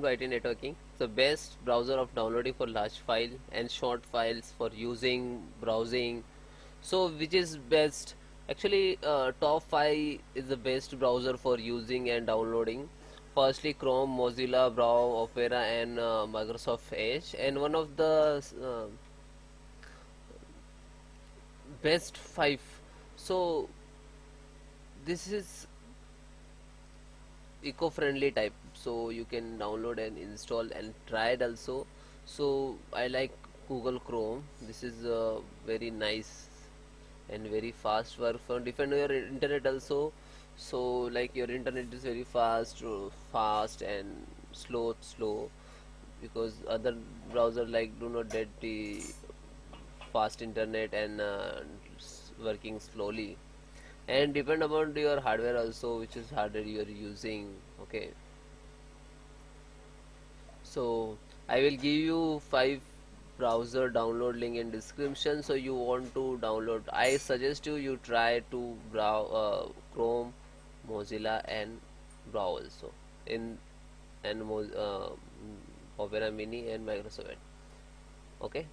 welcome to IT networking the best browser of downloading for large file and short files for using browsing. So which is best? Actually uh, top 5 is the best browser for using and downloading. Firstly Chrome Mozilla Brave Opera and uh, Microsoft Edge. And one of the uh, best 5 so this is eco-friendly type so you can download and install and try it also. So I like Google Chrome. This is uh, very nice and very fast work for defend your internet also. So like your internet is very fast uh, fast and slow slow because other browser like do not get the fast internet and uh, working slowly and depend upon your hardware also which is hardware you are using okay? So I will give you five browser download link in description so you want to download. I suggest you you try to browse uh, Chrome Mozilla and Brave also. In and uh, Opera Mini and Microsoft okay